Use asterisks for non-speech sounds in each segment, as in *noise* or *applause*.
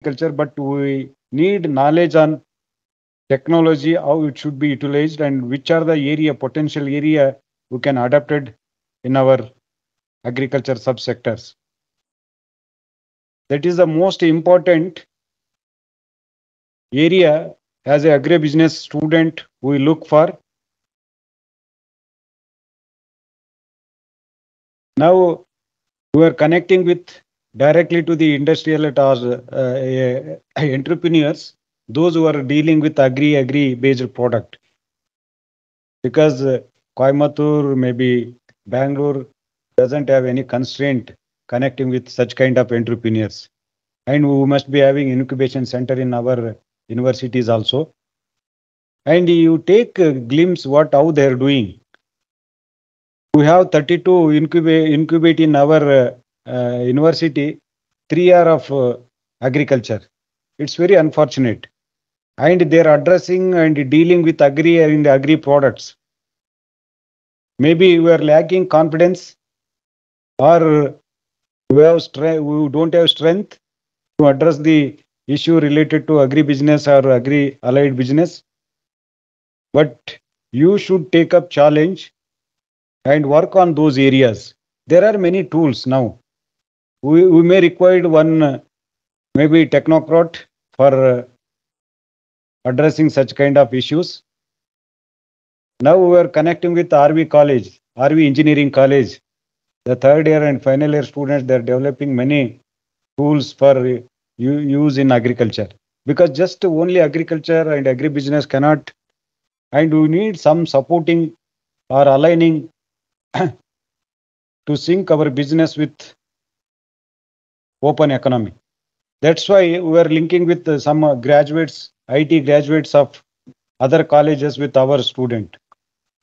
agriculture, but we need knowledge on technology, how it should be utilized, and which are the area, potential area we can adapt it in our agriculture subsectors. That is the most important area as a agribusiness student we look for. Now we are connecting with directly to the industrial uh, entrepreneurs, those who are dealing with agri agri based product. Because uh, Coimbatore, maybe Bangalore doesn't have any constraint connecting with such kind of entrepreneurs. And we must be having incubation center in our universities also. And you take a glimpse what how they are doing. We have 32 incubate, incubate in our uh, Uh, university, three year of uh, agriculture. It's very unfortunate. And they're addressing and dealing with agri uh, and agri products. Maybe we are lacking confidence or uh, we have strength, we don't have strength to address the issue related to agri-business or agri-allied business. But you should take up challenge and work on those areas. There are many tools now. We, we may require one uh, maybe technocrat for uh, addressing such kind of issues. Now we are connecting with RV College, RV Engineering College. The third year and final year students, they are developing many tools for uh, use in agriculture. Because just only agriculture and agribusiness cannot, and we need some supporting or aligning *clears throat* to sync our business with open economy. That's why we are linking with some graduates, IT graduates of other colleges with our student.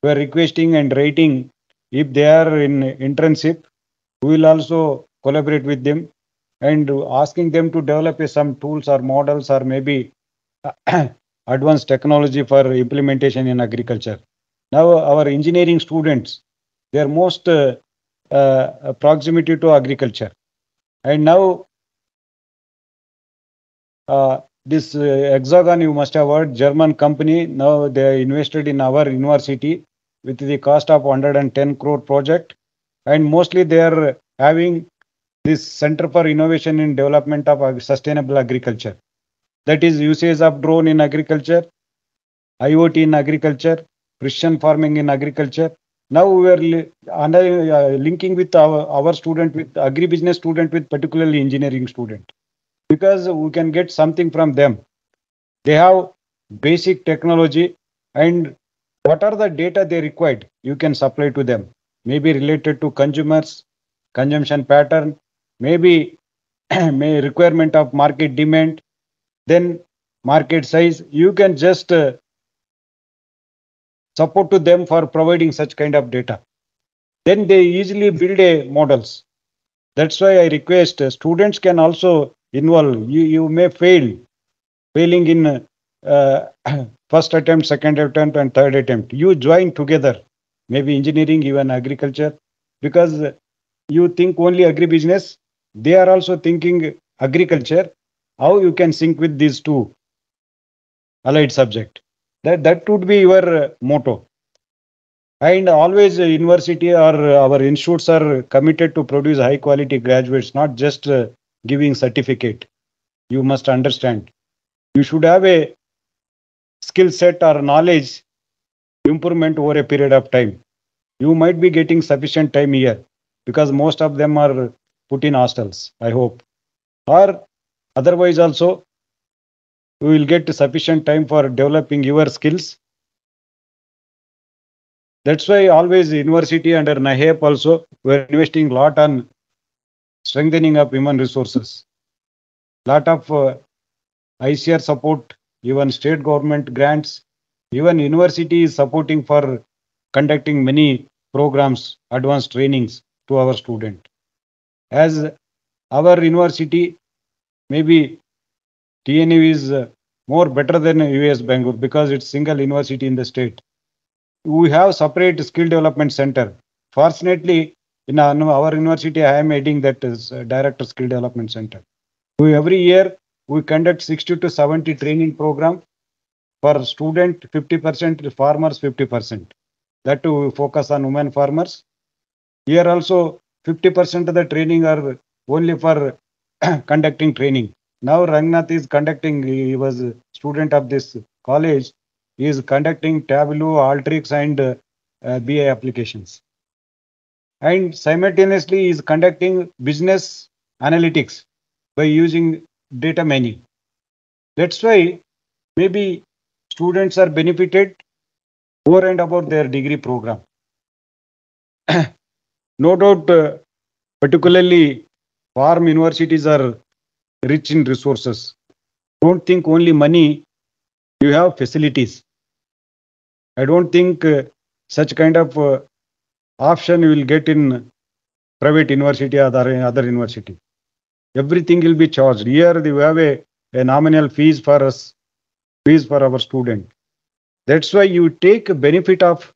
We are requesting and rating if they are in internship, we will also collaborate with them and asking them to develop some tools or models or maybe *clears throat* advanced technology for implementation in agriculture. Now our engineering students, they are most uh, uh, proximity to agriculture. And now uh, this Hexagon, you must have heard, German company, now they invested in our university with the cost of 110 crore project. And mostly they are having this Center for Innovation in Development of Sustainable Agriculture. That is usage of drone in agriculture, IoT in agriculture, precision farming in agriculture. Now we are uh, linking with our, our student with agribusiness student with particularly engineering student. Because we can get something from them. They have basic technology and what are the data they required you can supply to them. Maybe related to consumers consumption pattern maybe *clears throat* may requirement of market demand then market size. You can just uh, support to them for providing such kind of data. Then they easily build a models. That's why i request uh, students can also involve. You you may fail. Failing in uh, *coughs* first attempt second attempt and third attempt. You join together. Maybe engineering even agriculture. Because you think only agribusiness they are also thinking agriculture. How you can sync with these two allied subject that that would be your motto. And always university or our institutes are committed to produce high quality graduates not just uh, giving certificate. You must understand. You should have a skill set or knowledge improvement over a period of time. You might be getting sufficient time here because most of them are put in hostels, I hope. Or otherwise also, we will get sufficient time for developing your skills. That's why always university under NAHEP also, we're investing a lot on strengthening of human resources. Lot of uh, ICAR support, even state government grants, even university is supporting for conducting many programs, advanced trainings to our student as our university maybe TNAU is uh, more better than UAS Bangalore because it's single university in the state. We have separate skill development center. Fortunately, in our, university, I am heading that is director skill development center. We every year we conduct 60 to 70 training program for student 50%, farmers 50%. That we focus on women farmers. Here also 50% of the training are only for *clears throat* conducting training. Now Rangnath is conducting, he was a student of this college, he is conducting Tableau, Alteryx and uh, BI applications. And simultaneously he is conducting business analytics by using data mining. That's why maybe students are benefited over and above their degree program. *clears throat* no doubt, uh, particularly farm universities are rich in resources. Don't think only money, you have facilities. I don't think uh, such kind of uh, option you will get in private university or other, other university. Everything will be charged. Here they have a, a nominal fees for us, fees for our student. That's why you take benefit of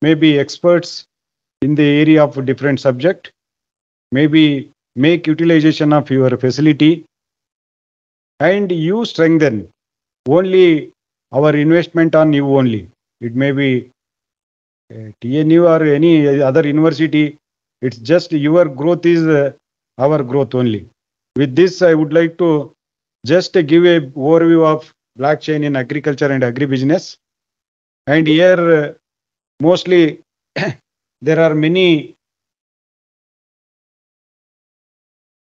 maybe experts in the area of different subject, maybe make utilization of your facility and you strengthen only our investment on you only. It may be TNAU or any other university. It's just your growth is uh, our growth only. With this, I would like to just give a overview of blockchain in agriculture and agribusiness. And here, uh, mostly, *coughs* there are many.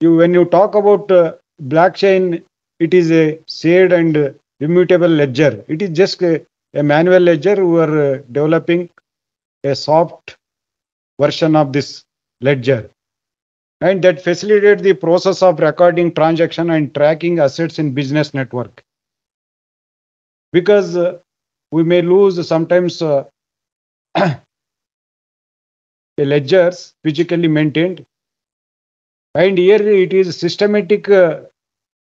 You when you talk about uh, blockchain, it is a shared and immutable ledger. It is just a, a manual ledger. We are uh, developing a soft version of this ledger and that facilitate the process of recording transaction and tracking assets in business network because uh, we may lose sometimes uh, *coughs* ledgers physically maintained and here it is systematic uh,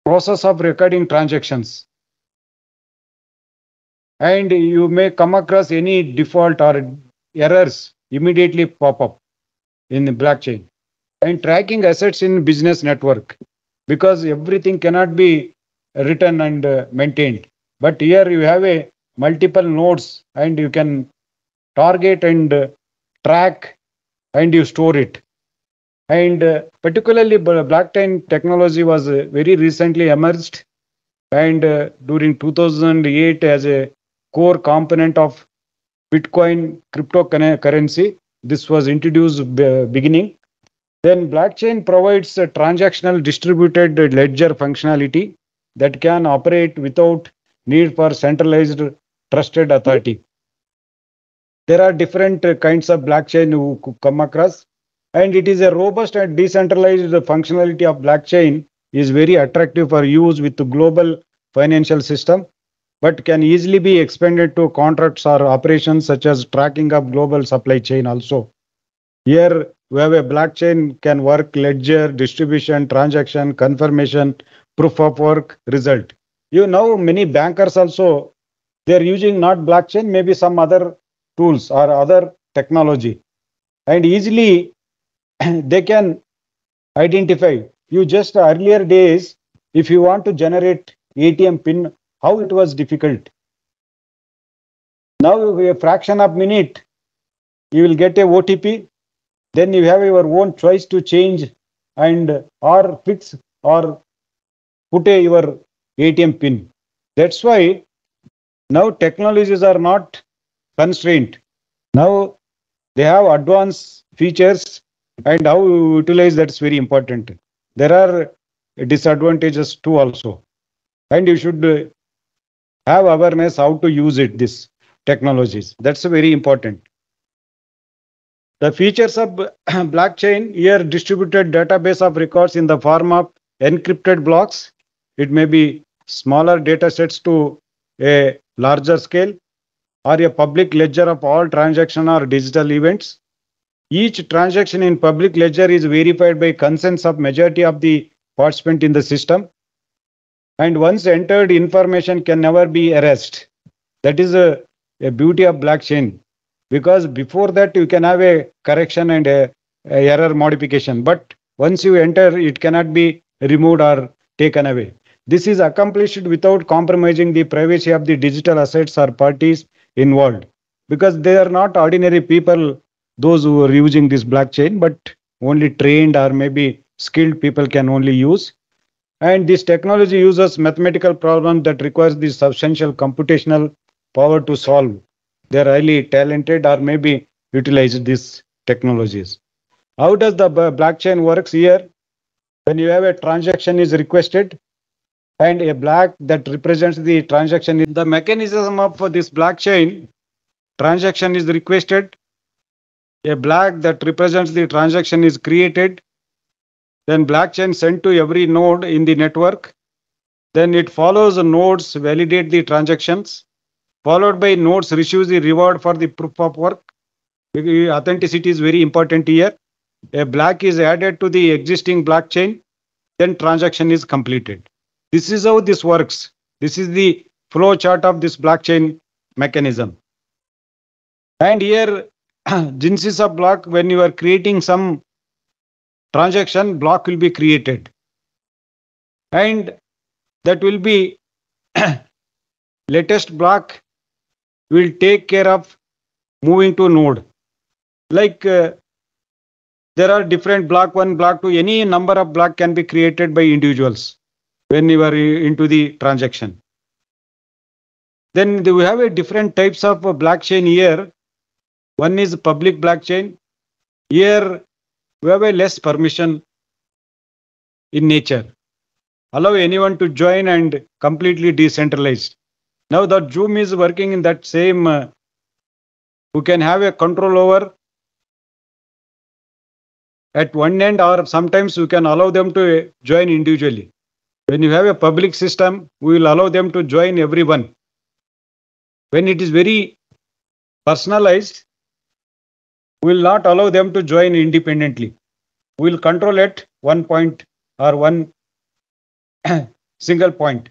process of recording transactions. And you may come across any default or errors immediately pop up in the blockchain. And tracking assets in business network because everything cannot be written and uh, maintained. But here you have a multiple nodes and you can target and uh, track and you store it and uh, particularly blockchain technology was uh, very recently emerged. And uh, during 2008 as a core component of bitcoin cryptocurrency this was introduced uh, beginning. Then blockchain provides a transactional distributed ledger functionality that can operate without need for centralized trusted authority. There are different kinds of blockchain you come across and it is a robust and decentralized functionality of blockchain is very attractive for use with the global financial system but can easily be expanded to contracts or operations such as tracking of global supply chain also. Here we have a blockchain can work ledger, distribution, transaction, confirmation, proof of work, result. You know many bankers also they're using not blockchain, maybe some other tools or other technology. And easily *coughs* they can identify you just earlier days if you want to generate ATM pin, how it was difficult. Now a fraction of minute, you will get a OTP then you have your own choice to change and or fix or put a your ATM pin. That's why now technologies are not constrained. Now they have advanced features and how you utilize that's very important. There are disadvantages too also. And you should uh, have awareness how to use it, this technologies. That's very important. The features of *clears throat* blockchain here distributed database of records in the form of encrypted blocks. It may be smaller data sets to a larger scale or a public ledger of all transaction or digital events. Each transaction in public ledger is verified by consents of majority of the participant in the system. And once entered information can never be erased. That is a, a beauty of blockchain because before that you can have a correction and a, a error modification but once you enter it cannot be removed or taken away This is accomplished without compromising the privacy of the digital assets or parties involved because they are not ordinary people, those who are using this blockchain, but only trained or maybe skilled people can only use. And this technology uses mathematical problems that requires the substantial computational power to solve. They're highly talented or maybe utilize these technologies. How does the blockchain works here? When you have a transaction is requested and a block that represents the transaction, in the mechanism of this blockchain transaction is requested, a block that represents the transaction is created, then blockchain sent to every node in the network, then it follows the nodes validate the transactions, followed by nodes receives the reward for the proof of work. Authenticity is very important here a block is added to the existing blockchain, then transaction is completed. This is how this works. This is the flow chart of this blockchain mechanism. And here, *clears throat* genesis of block, when you are creating some transaction, block will be created. And that will be *clears throat* latest block will take care of moving to node. Like uh, there are different block one, block two, any number of block can be created by individuals when you are into the transaction. Then we have a different types of blockchain here. One is public blockchain. Here we have a less permission in nature. Allow anyone to join and completely decentralized. Now that Zoom is working in that same, uh, who can have a control over at one end or sometimes you can allow them to join individually. When you have a public system, we will allow them to join everyone. When it is very personalized, we will not allow them to join independently. We will control at one point or one *clears throat* single point.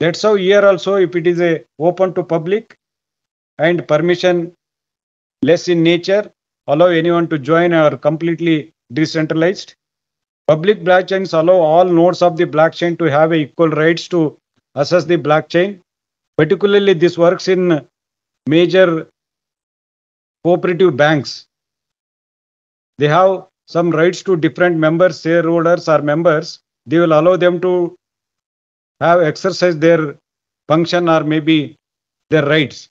That's how here also if it is a open to public and permission less in nature, allow anyone to join or completely decentralized. Public blockchains allow all nodes of the blockchain to have equal rights to access the blockchain. Particularly, this works in major cooperative banks. They have some rights to different members, shareholders, or members. They will allow them to have exercise their function or maybe their rights.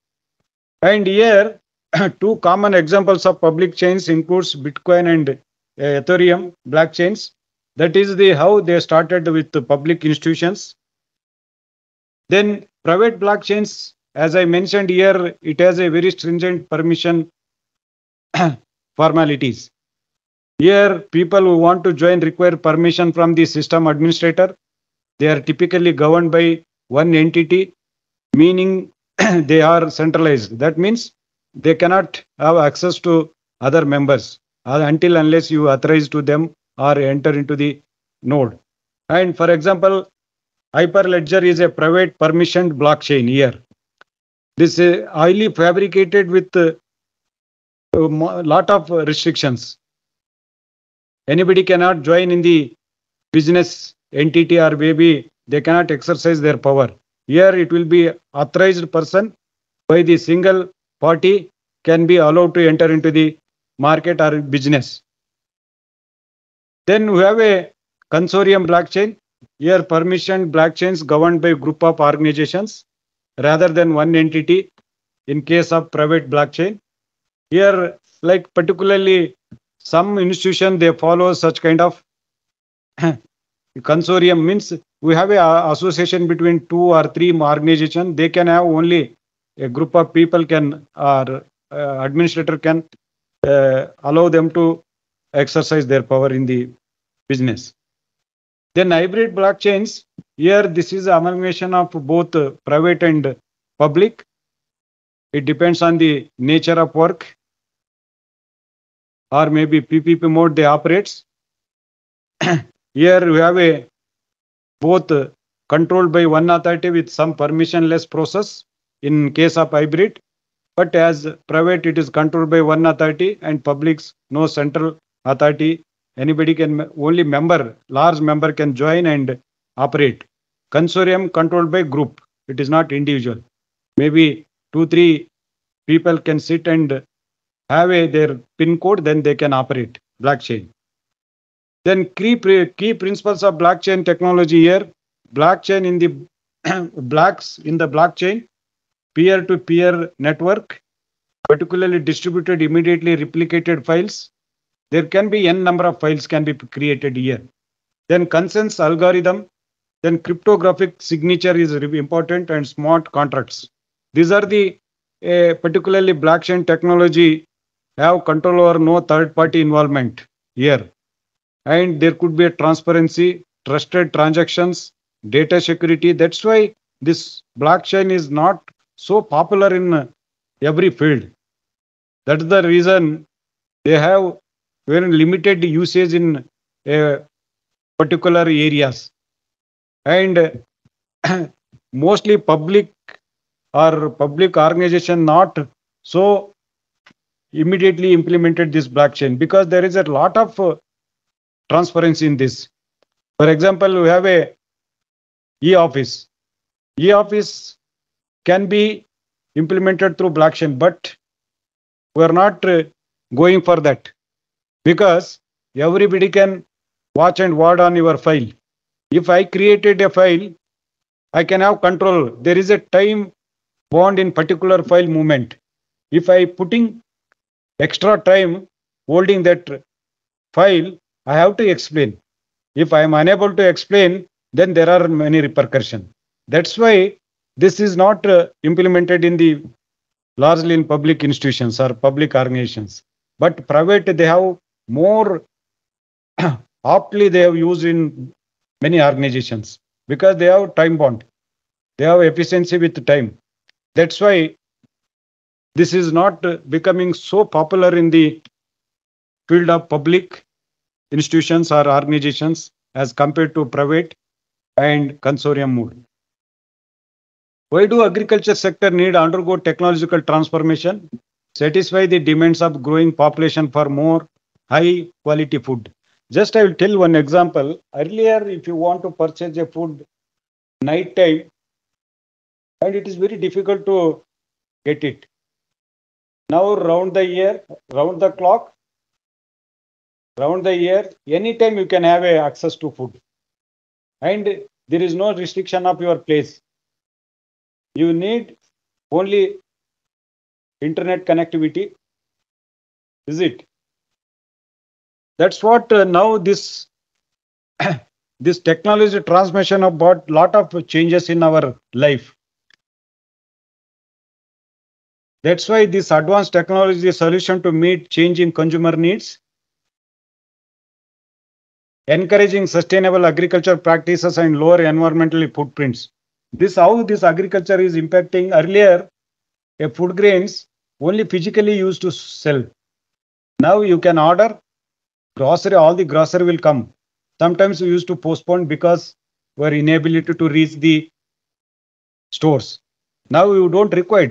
And here, *clears throat* two common examples of public chains includes Bitcoin and uh, Ethereum blockchains. That is the how they started with the public institutions. Then private blockchains, as I mentioned here, it has a very stringent permission *clears throat* formalities. Here, people who want to join require permission from the system administrator. They are typically governed by one entity, meaning *clears throat* they are centralized. That means they cannot have access to other members uh, until unless you authorize to them or enter into the node. And for example, Hyperledger is a private permissioned blockchain here. This is highly fabricated with a lot of restrictions. Anybody cannot join in the business entity or maybe they cannot exercise their power. Here it will be authorized person by the single party can be allowed to enter into the market or business. Then we have a consortium blockchain. Here permission blockchains governed by group of organizations rather than one entity in case of private blockchain. Here, like particularly some institution, they follow such kind of *clears throat* consortium means we have a association between two or three organizations. They can have only a group of people can or uh, administrator can uh, allow them to exercise their power in the business. Then hybrid blockchains, here this is amalgamation of both private and public. It depends on the nature of work or maybe PPP mode they operates. *clears throat* here we have a both controlled by one authority with some permissionless process in case of hybrid. But as private, it is controlled by one authority and public's no central authority. Anybody can, only member, large member can join and operate. consortium controlled by group. It is not individual. Maybe two, three people can sit and have a, their pin code, then they can operate blockchain. Then key, key principles of blockchain technology here, blockchain in the *clears throat* blocks in the blockchain, peer-to-peer -peer network, particularly distributed immediately replicated files. There can be n number of files can be created here. Then consensus algorithm, then cryptographic signature is important and smart contracts. These are the uh, particularly blockchain technology have control over no third party involvement here. And there could be a transparency, trusted transactions, data security. That's why this blockchain is not so popular in every field. That's the reason they have very limited usage in uh, particular areas. And *clears throat* mostly public or public organization not so immediately implemented this blockchain because there is a lot of uh, transparency in this. For example, we have a e-office. E-office can be implemented through blockchain, but we are not uh, going for that because everybody can watch and word on your file. If I created a file, I can have control. There is a time bond in particular file movement. If I putting extra time holding that file, I have to explain. If I am unable to explain, then there are many repercussions. That's why this is not uh, implemented in the largely in public institutions or public organizations. But private, they have more *clears throat* aptly they have used in many organizations because they have time bond. They have efficiency with time. That's why this is not becoming so popular in the field of public institutions or organizations as compared to private and consortium mode. Why do agriculture sector need undergo technological transformation? Satisfy the demands of growing population for more high quality food. Just I will tell one example. Earlier, if you want to purchase a food night time, and it is very difficult to get it. Now, round the year, round the clock, round the year, anytime you can have a access to food. And there is no restriction of your place. You need only internet connectivity. Is it? That's what uh, now this *coughs* this technology transmission brought lot of changes in our life. That's why this advanced technology is solution to meet changing consumer needs, encouraging sustainable agriculture practices and lower environmental footprints. This how this agriculture is impacting earlier a food grains only physically used to sell. Now you can order grocery, all the grocery will come. Sometimes we used to postpone because we're inability to reach the stores. Now you don't require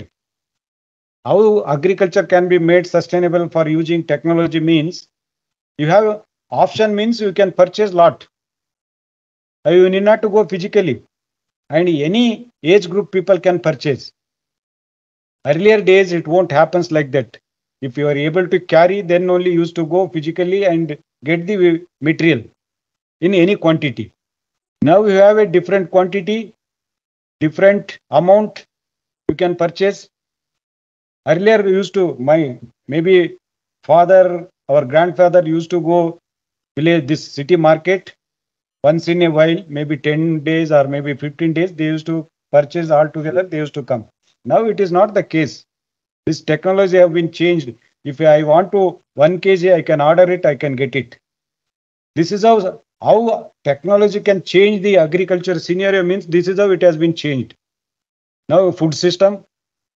how agriculture can be made sustainable for using technology means? You have option means you can purchase lot. Uh, you need not to go physically. And any age group people can purchase. Earlier days it won't happens like that. If you are able to carry then only used to go physically and get the material in any quantity. Now you have a different quantity different amount you can purchase Earlier, we used to, my maybe father, our grandfather used to go village, this city market once in a while, maybe 10 days or maybe 15 days, they used to purchase all together, they used to come. Now it is not the case. This technology have been changed. If I want to 1 kg, I can order it, I can get it. This is how, how technology can change the agriculture scenario means this is how it has been changed. Now food system,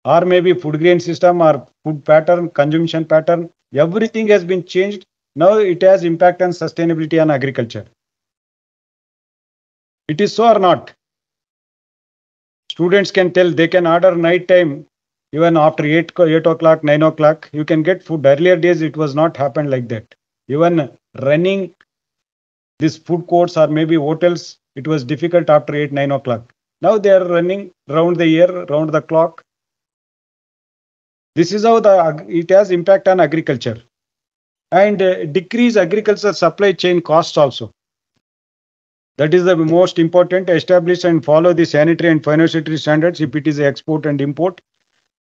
or maybe food grain system or food pattern, consumption pattern, everything has been changed. Now it has impact on sustainability on agriculture. It is so or not? Students can tell they can order night time even after 8, 8 o'clock, 9 o'clock, you can get food. Earlier days, it was not happened like that. Even running these food courts or maybe hotels, it was difficult after 8, 9 o'clock. Now they are running round the year, round the clock. This is how the it has impact on agriculture and uh, decrease agriculture supply chain costs also. That is the most important. Establish and follow the sanitary and phytosanitary standards if it is export and import.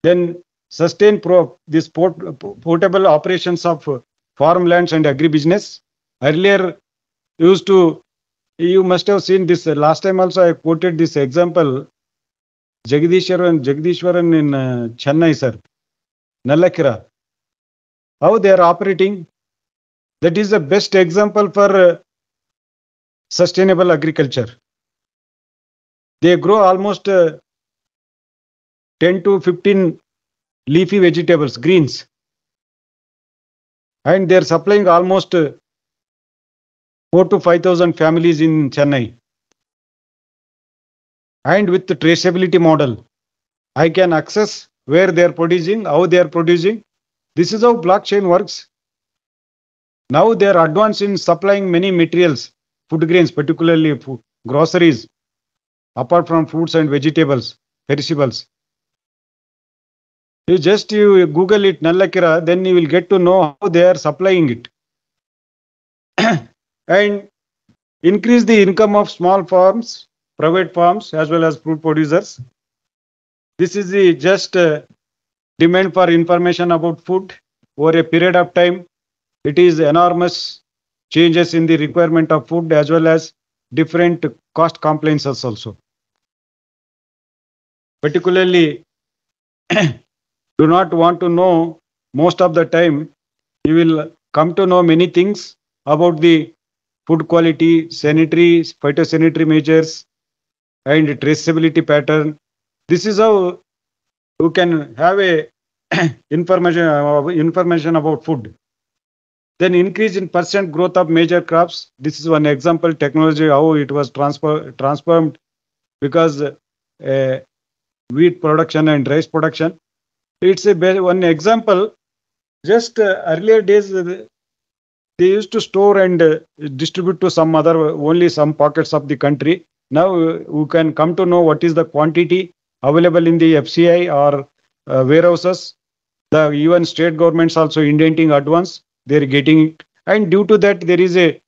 Then sustain pro this port, portable operations of farmlands and agribusiness. Earlier used to you must have seen this uh, last time also I quoted this example Jagadishwaran Jagadishwaran in uh, Chennai sir Nalla Keerai. How they are operating? That is the best example for uh, sustainable agriculture. They grow almost uh, 10 to 15 leafy vegetables greens. And they are supplying almost uh, four to 5,000 families in Chennai. And with the traceability model, I can access where they are producing, how they are producing. This is how blockchain works. Now they are advanced in supplying many materials, food grains, particularly food, groceries, apart from fruits and vegetables, perishables. You just you Google it, Nalla Keerai, then you will get to know how they are supplying it. *clears throat* and increase the income of small farms, private farms, as well as fruit producers. This is the just uh, demand for information about food over a period of time. It is enormous changes in the requirement of food as well as different cost compliances also. Particularly, *clears throat* do not want to know most of the time, you will come to know many things about the food quality, sanitary, phytosanitary measures, and traceability pattern. This is how you can have a *clears throat* information uh, information about food. Then increase in percent growth of major crops. This is one example technology how it was transfer, transformed because uh, wheat production and rice production. It's a one example. Just uh, earlier days, uh, they used to store and uh, distribute to some other only some pockets of the country. Now uh, you can come to know what is the quantity available in the FCI or uh, warehouses. The even state governments also indenting advance. They are getting it. and due to that there is a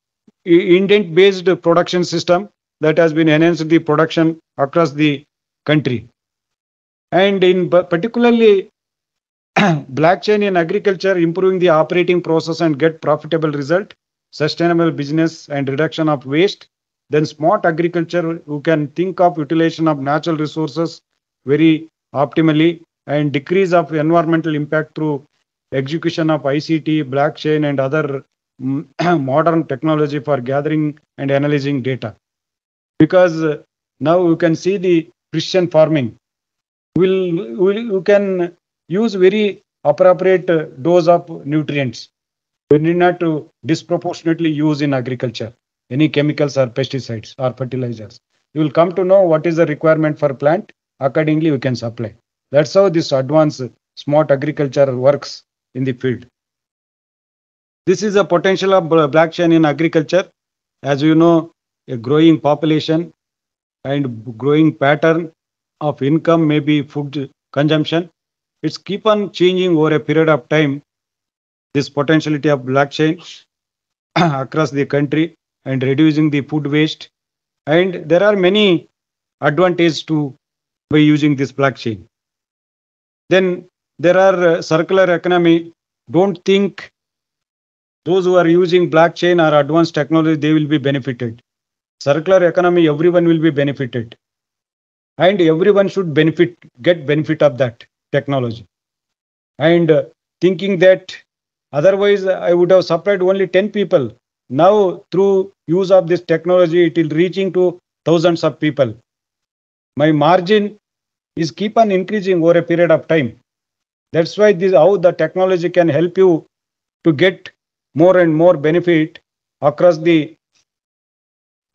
indent based production system that has been enhanced the production across the country. And in particularly *clears throat* blockchain in agriculture, improving the operating process and get profitable result, sustainable business and reduction of waste. Then smart agriculture, who can think of utilization of natural resources very optimally and decrease of environmental impact through execution of ICT, blockchain and other mm, *clears throat* modern technology for gathering and analyzing data. Because now you can see the precision farming. Will will you can use very appropriate dose of nutrients. We need not to disproportionately use in agriculture any chemicals or pesticides or fertilizers. You will come to know what is the requirement for plant. Accordingly, we can supply. That's how this advanced smart agriculture works in the field. This is a potential of blockchain in agriculture. As you know, a growing population and growing pattern of income may be food consumption it's keep on changing over a period of time this potentiality of blockchain *clears throat* across the country and reducing the food waste and there are many advantages to by using this blockchain then there are uh, circular economy don't think those who are using blockchain or advanced technology they will be benefited circular economy everyone will be benefited and everyone should benefit get benefit of that technology. And uh, thinking that otherwise I would have supplied only 10 people. Now, through use of this technology, it is reaching to thousands of people. My margin is keep on increasing over a period of time. That's why this how the technology can help you to get more and more benefit across the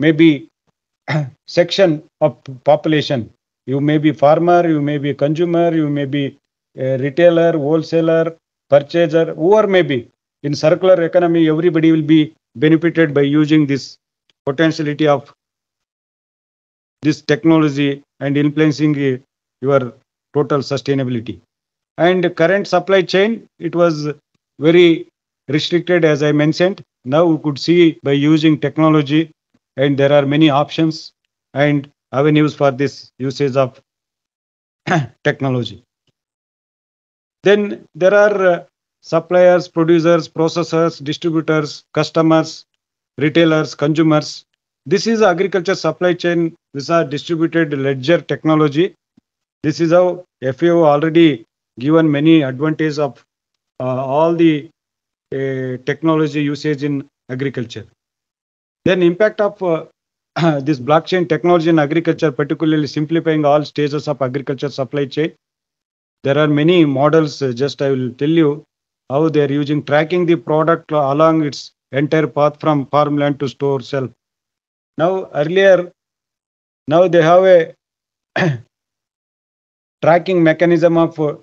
maybe *clears throat* section of population you may be farmer, you may be consumer, you may be a retailer, wholesaler, purchaser, whoever may be. In circular economy, everybody will be benefited by using this potentiality of this technology and influencing your total sustainability. And current supply chain, it was very restricted, as I mentioned. Now we could see by using technology, and there are many options and avenues for this usage of *clears throat* technology. Then there are uh, suppliers, producers, processors, distributors, customers, retailers, consumers. This is agriculture supply chain. These are distributed ledger technology. This is how FAO already given many advantages of uh, all the uh, technology usage in agriculture. Then impact of uh, *clears throat* this blockchain technology in agriculture, particularly simplifying all stages of agriculture supply chain. There are many models, uh, just I will tell you how they are using tracking the product along its entire path from farmland to store shelf. Now earlier, now they have a *clears throat* tracking mechanism of uh,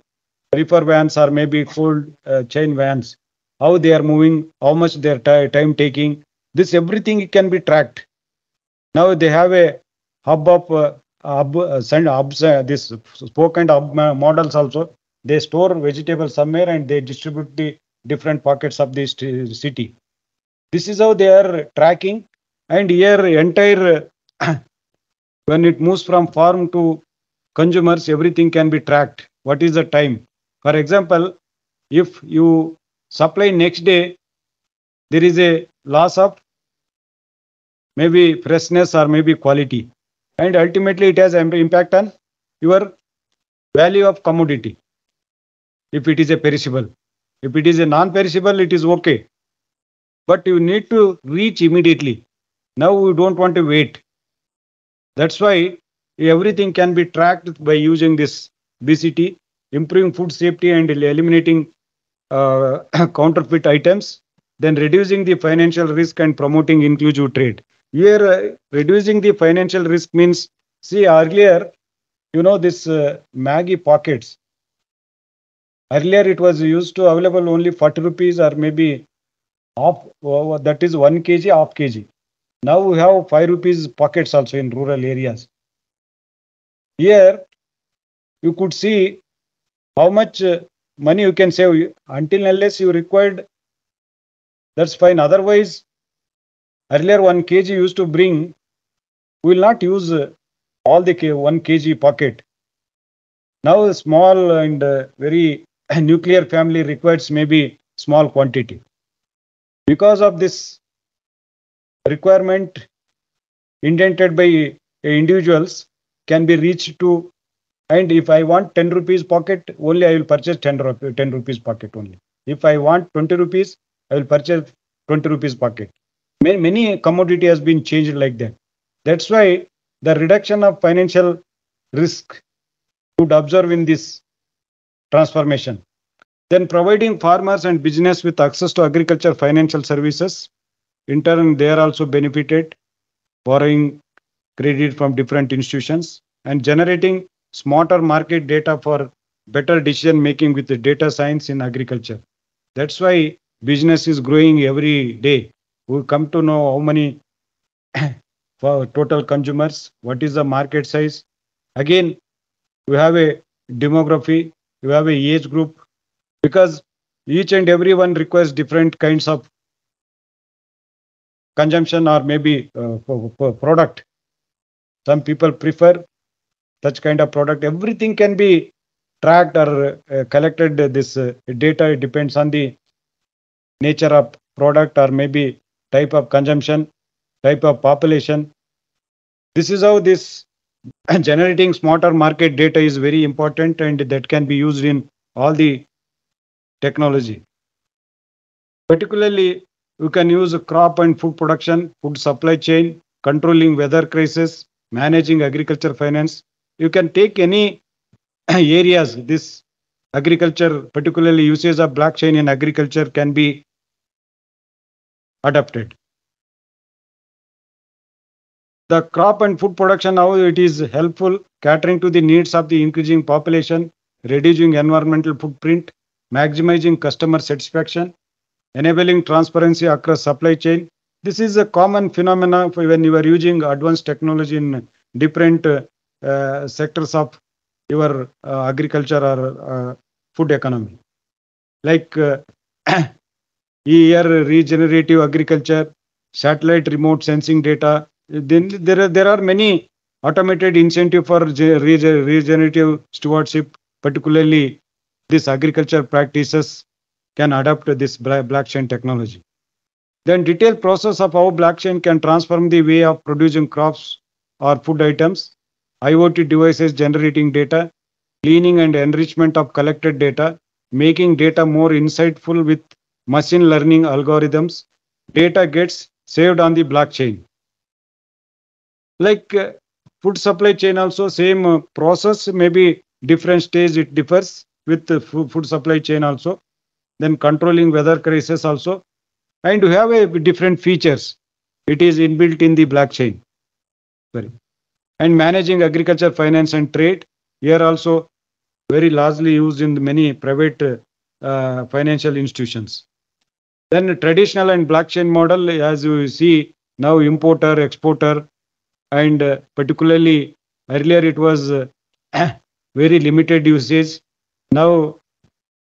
reefer vans or maybe cold uh, chain vans, how they are moving, how much their time taking. This everything can be tracked. Now they have a hub of uh, hub, uh, send hubs, uh, this spoke and hub models also. They store vegetables somewhere and they distribute the different pockets of this city. This is how they are tracking. And here entire *coughs* when it moves from farm to consumers, everything can be tracked. What is the time? For example, if you supply next day, there is a loss of maybe freshness or maybe quality. And ultimately it has impact on your value of commodity. If it is a perishable. If it is a non-perishable, it is okay. But you need to reach immediately. Now we don't want to wait. That's why everything can be tracked by using this BCT, improving food safety and eliminating uh, *coughs* counterfeit items, then reducing the financial risk and promoting inclusive trade. Here, uh, reducing the financial risk means, see earlier, you know, this uh, Maggi pockets. Earlier, it was used to available only 40 rupees or maybe half, uh, that is 1 kg, half kg. Now we have 5 rupees pockets also in rural areas. Here, you could see how much uh, money you can save until unless you required. That's fine. Otherwise, Earlier, 1 kg used to bring, we will not use uh, all the 1 kg pocket. Now, a small and uh, very *coughs* nuclear family requires maybe small quantity. Because of this requirement indented by individuals can be reached to and if I want 10 rupees pocket, only I will purchase 10, 10 rupees pocket only. If I want 20 rupees, I will purchase 20 rupees pocket many, many commodity has been changed like that. That's why the reduction of financial risk would observe in this transformation. Then providing farmers and business with access to agriculture financial services. In turn, they are also benefited borrowing credit from different institutions and generating smarter market data for better decision making with the data science in agriculture. That's why business is growing every day we come to know how many *coughs* total consumers, what is the market size. Again, we have a demography, we have a age group, because each and everyone requires different kinds of consumption or maybe uh, product. Some people prefer such kind of product. Everything can be tracked or uh, collected. This uh, data it depends on the nature of product or maybe type of consumption, type of population. This is how this *coughs* generating smarter market data is very important and that can be used in all the technology. Particularly, you can use crop and food production, food supply chain, controlling weather crisis, managing agriculture finance. You can take any *clears throat* areas, this agriculture, particularly usage of blockchain in agriculture can be adapted. The crop and food production now it is helpful catering to the needs of the increasing population, reducing environmental footprint, maximizing customer satisfaction, enabling transparency across supply chain. This is a common phenomenon when you are using advanced technology in different uh, sectors of your uh, agriculture or uh, food economy. Like *clears throat* here, regenerative agriculture, satellite remote sensing data. Then there are, there are many automated incentive for regenerative stewardship, particularly this agriculture practices can adapt this blockchain technology. Then detailed process of how blockchain can transform the way of producing crops or food items, IoT devices generating data, cleaning and enrichment of collected data, making data more insightful with machine learning algorithms, data gets saved on the blockchain. Like uh, food supply chain also same uh, process, maybe different stage it differs with the food supply chain also. Then controlling weather crisis also. And we have a different features. It is inbuilt in the blockchain. Sorry. And managing agriculture, finance and trade. Here also very largely used in many private uh, financial institutions. Then traditional and blockchain model, as you see now importer, exporter, and uh, particularly earlier it was uh, *coughs* very limited usage. Now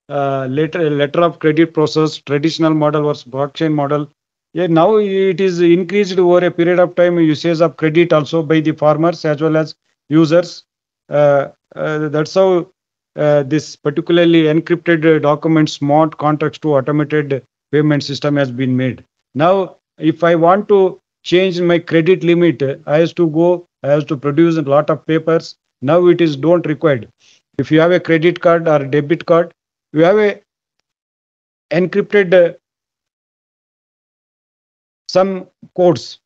letter letter of credit process, traditional model was blockchain model. Yeah, now it is increased over a period of time usage of credit also by the farmers as well as users. Uh, uh, that's how uh, this particularly encrypted document smart contracts to automated payment system has been made. Now, if I want to change my credit limit, I have to go, I have to produce a lot of papers. Now it is don't required. If you have a credit card or debit card, you have a encrypted uh, some codes.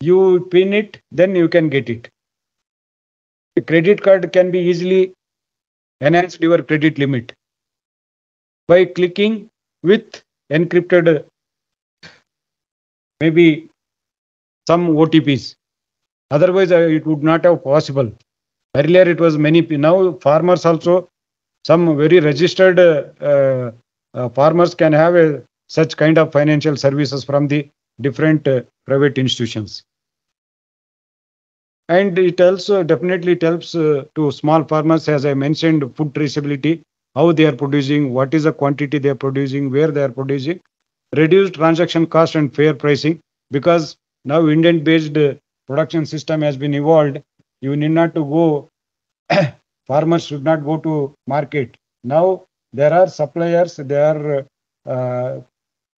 You pin it, then you can get it. A credit card can be easily enhanced your credit limit by clicking with encrypted maybe some OTPs. Otherwise, uh, it would not have possible. Earlier, it was many. Now, farmers also, some very registered uh, uh, farmers can have a, such kind of financial services from the different uh, private institutions. And it also definitely helps to small farmers, as I mentioned, food traceability, how they are producing, what is the quantity they are producing, where they are producing, reduced transaction cost and fair pricing, because now Indian-based production system has been evolved. You need not to go, farmers should not go to market. Now there are suppliers, there are uh,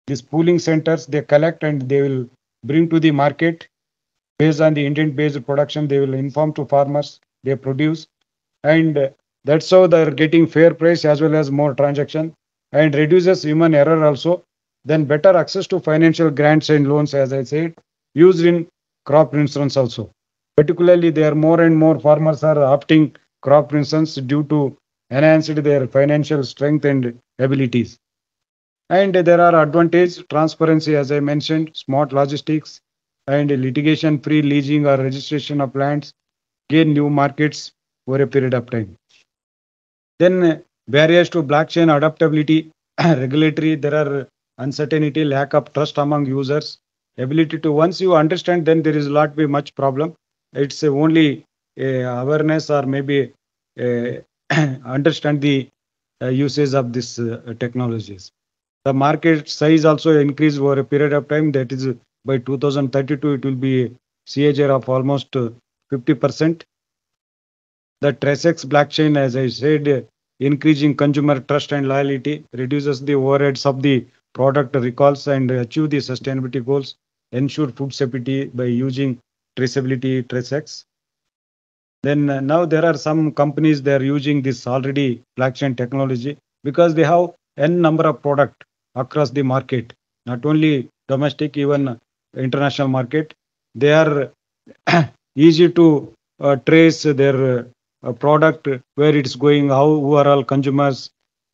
these pooling centers, they collect and they will bring to the market based on the Indian based production, they will inform to farmers, they produce. And that's how they're getting fair price as well as more transaction and reduces human error also. Then better access to financial grants and loans, as I said, used in crop insurance also. Particularly, there are more and more farmers are opting crop insurance due to enhanced their financial strength and abilities. And there are advantages, transparency, as I mentioned, smart logistics, and litigation-free leasing or registration of lands gain new markets over a period of time. Then barriers to blockchain adaptability, *clears throat* regulatory, there are uncertainty, lack of trust among users, ability to once you understand, then there is not be much problem. It's only awareness or maybe *clears throat* understand the uh, uses of these uh, technologies. The market size also increased over a period of time. That is by 2032 it will be CAGR of almost 50%. The TraceX blockchain, as I said, increasing consumer trust and loyalty, reduces the overheads of the product recalls and achieve the sustainability goals, ensure food safety by using traceability TraceX. Then uh, now there are some companies they are using this already blockchain technology because they have n number of product across the market, not only domestic, even international market. They are *clears throat* easy to uh, trace their uh, product, where it's going, how who are all consumers,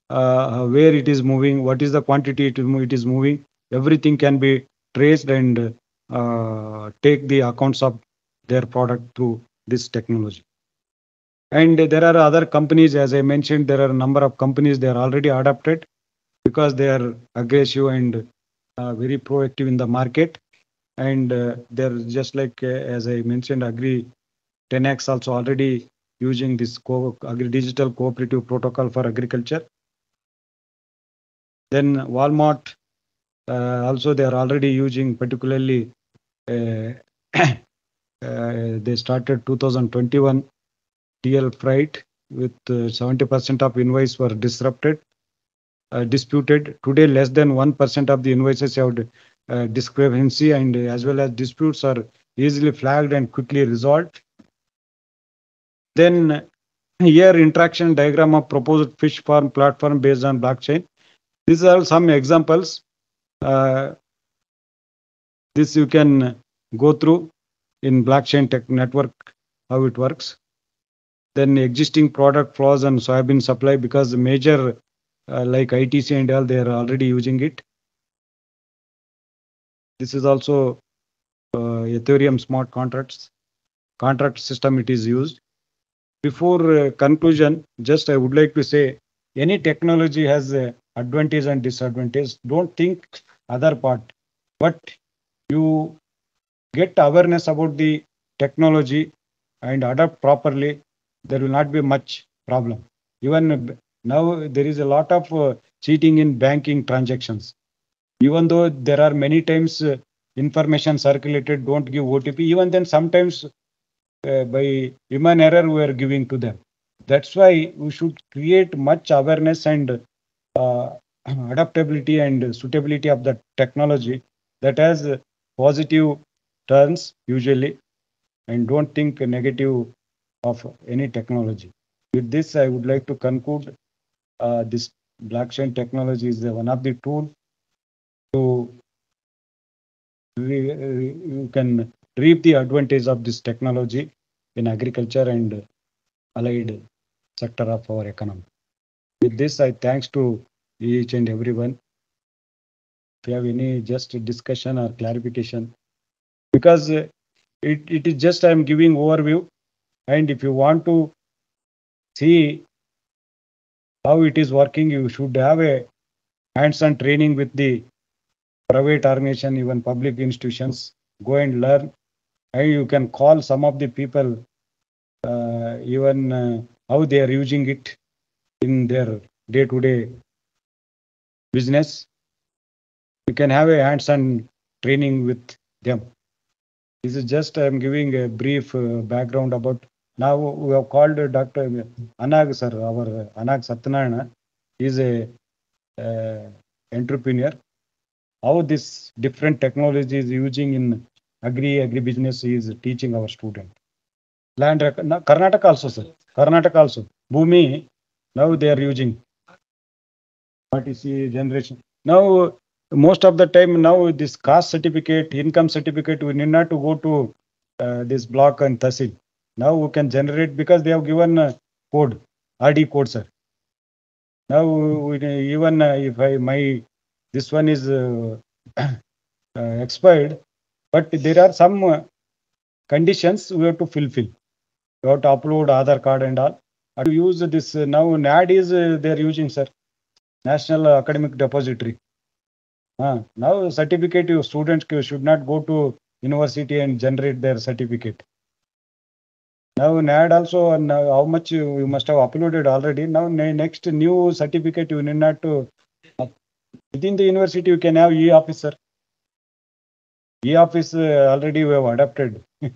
uh, where it is moving, what is the quantity it, it is moving. Everything can be traced and uh, take the accounts of their product through this technology. And there are other companies, as I mentioned, there are a number of companies they are already adapted because they are aggressive and uh, very proactive in the market and uh, they're just like uh, as i mentioned agri 10x also already using this co agri digital cooperative protocol for agriculture. Then Walmart uh, also they are already using particularly uh, Uh, they started 2021 DL freight with uh, 70% of invoices were disrupted, uh, disputed. Today, less than 1% of the invoices have discrepancy and as well as disputes are easily flagged and quickly resolved. Then here interaction diagram of proposed fish farm platform based on blockchain. These are some examples. Uh, this you can go through in blockchain tech network, how it works. Then existing product flaws and soybean supply because the major uh, like ITC and all, they are already using it. This is also uh, Ethereum smart contracts, contract system it is used. Before uh, conclusion, just I would like to say any technology has a advantage and disadvantage. Don't think other part, but you get awareness about the technology and adapt properly, there will not be much problem. Even now, there is a lot of uh, cheating in banking transactions. Even though there are many times uh, information circulated, don't give OTP. Even then, sometimes uh, by human error, we are giving to them. That's why we should create much awareness and uh, *clears throat* adaptability and suitability of the technology that has positive turns usually and don't think negative of any technology. With this, I would like to conclude uh, this blockchain technology is one of the tools to you can reap the advantage of this technology in agriculture and allied sector of our economy. With this, I thanks to each and everyone. If you have any just discussion or clarification, because it, it is just I'm giving overview, and if you want to see how it is working, you should have a hands-on training with the private organization, even public institutions. Go and learn, and you can call some of the people, uh, even uh, how they are using it in their day-to-day business. You can have a hands-on training with them. This is just I'm giving a brief uh, background about now we have called Dr. Anag sir, our Anag Satyanarayana is a uh, entrepreneur. How this different technology is using in agri agribusiness is teaching our student. Land Karnataka also sir. Karnataka also. Bhumi now they are using RTC generation. Now most of the time now this caste certificate, income certificate, we need not to go to uh, this block and Tahsil. Now we can generate because they have given uh, code, RD code, sir. Now we, even uh, if I my this one is uh, *coughs* expired, but there are some conditions we have to fulfill. You have to upload Aadhaar card and all. And to use this now NAD is they are using, sir. National Academic Depository. Now certificate you students should not go to university and generate their certificate. Now NAD also how much you, you must have uploaded already. Now next new certificate you need not to uh, within the university you can have e-officer. E-office uh, already we have adapted. *laughs*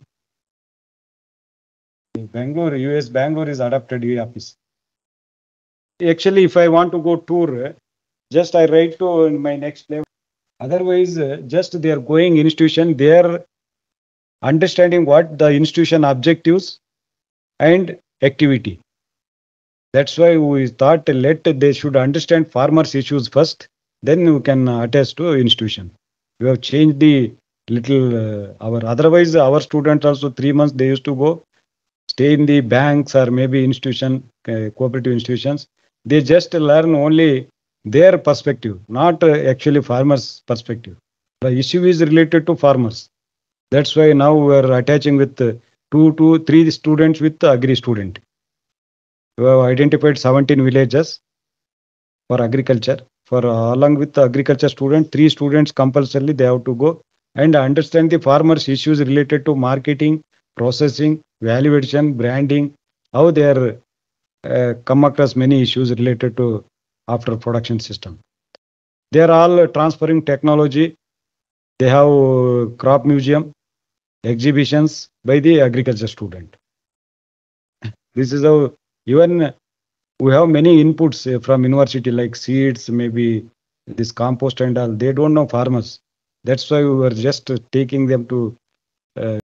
Bangalore, UAS Bangalore is adapted e-office. Actually, if I want to go tour, just I write to my next level. Otherwise, uh, just they are going institution, they are understanding what the institution objectives and activity. That's why we thought let they should understand farmers' issues first, then you can attest to institution. We have changed the little uh, our otherwise our students also three months they used to go stay in the banks or maybe institution uh, cooperative institutions. They just learn only their perspective, not uh, actually farmers' perspective. The issue is related to farmers. That's why now we are attaching with uh, two to three students with the agri student. We have identified 17 villages for agriculture. For uh, along with the agriculture student, three students compulsorily they have to go and understand the farmers' issues related to marketing, processing, valuation, branding, how they are uh, come across many issues related to after production system. They are all transferring technology. They have uh, crop museum, exhibitions by the agriculture student. *laughs* This is how even we have many inputs uh, from university like seeds, maybe this compost and all. They don't know farmers. That's why we were just taking them to